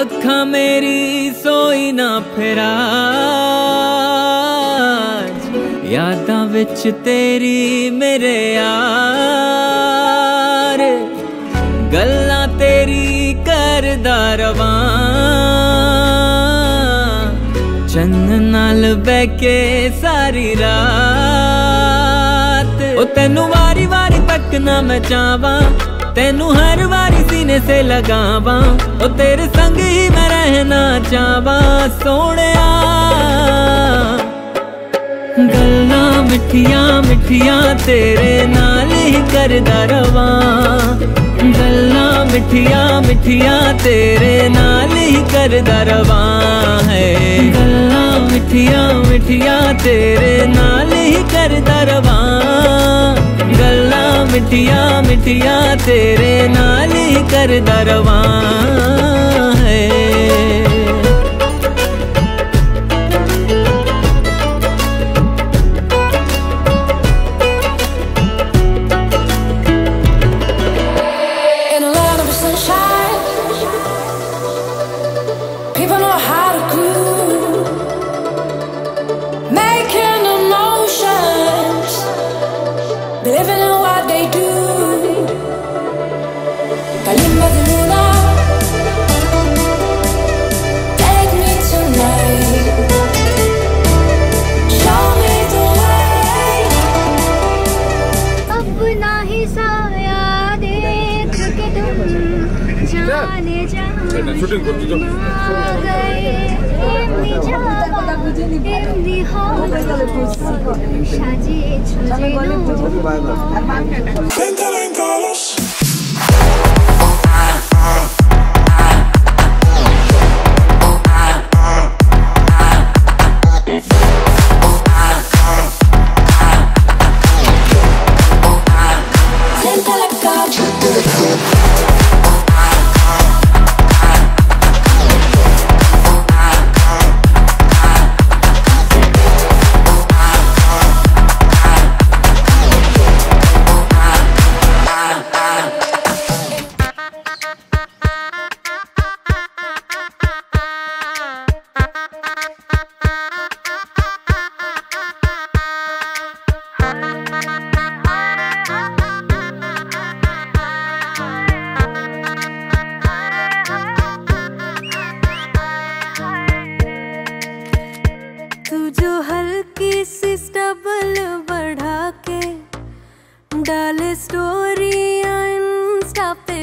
ਅੱਖਾਂ ਮੇਰੀ ਸੋਈ ਨਾ ਫਿਰਾ ਯਾਦਾਂ ਵਿੱਚ ਤੇਰੀ ਮੇਰੇ ਯਾਰ। ਗੱਲਾਂ ਤੇਰੀ ਕਰਦਾ ਰਵਾਂ। ਚੰਨ ਨਾਲ ਬਹਿ ਕੇ ਸਾਰੀ ਰਾਤ। ਉਹ ਤੈਨੂੰ ਵਾਰੀ ਵਾਰੀ ਤੱਕਣਾ ਮੈਂ ਚਾਹਾਂ। ਤੈਨੂੰ ਹਰ ਵਾਰੀ सीने से लगावा, ओ तेरे संग ही मैं रहना चावा सोने गल्ला मिठिया मिठिया तेरे नाल ही कर दरवा गल्ला मिठिया मिठिया तेरे नाल ही कर दरवा है। गल्ला मिठिया मिठिया तेरे नाल ही कर दरवा मिटिया मिटिया तेरे नाल कर दरवा है। People know how जाने जहां शूटिंग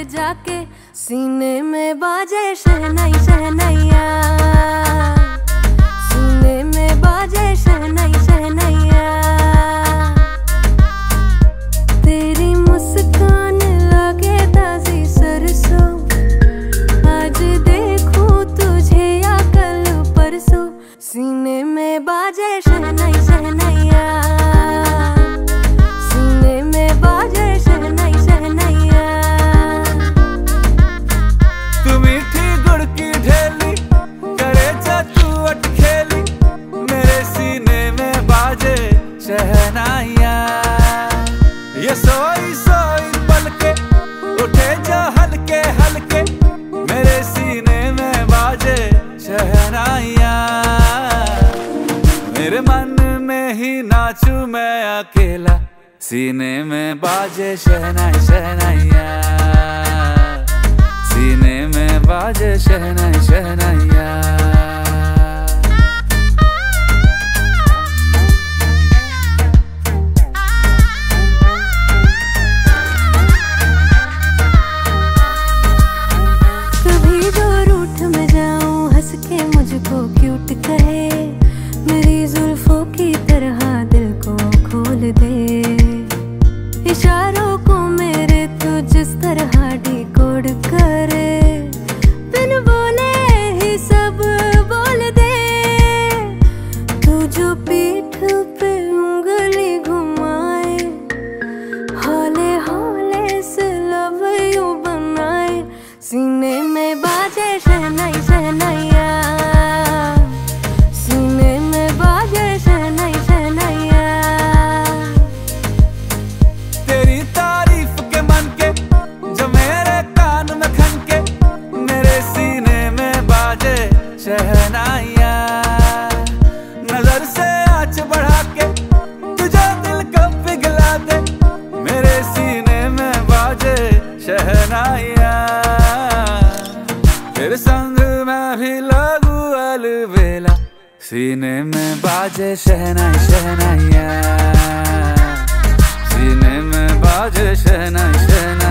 जाके सीने में बाजे शहनाई शहनाइया। नाचू मैं अकेला। सीने में बाजे शहनाई शहनाइया सीने में बाजे शहनाई शहनाइया नज़र से आँच बढ़ा के तुझे दिल कब पिघला दे। मेरे सीने में बाजे शहनाइया। तेरे संग मैं भी लागू अलबेला सीने में बाजे शहनाई शहनाइया। सीने में बाजे शहनाई शहनाई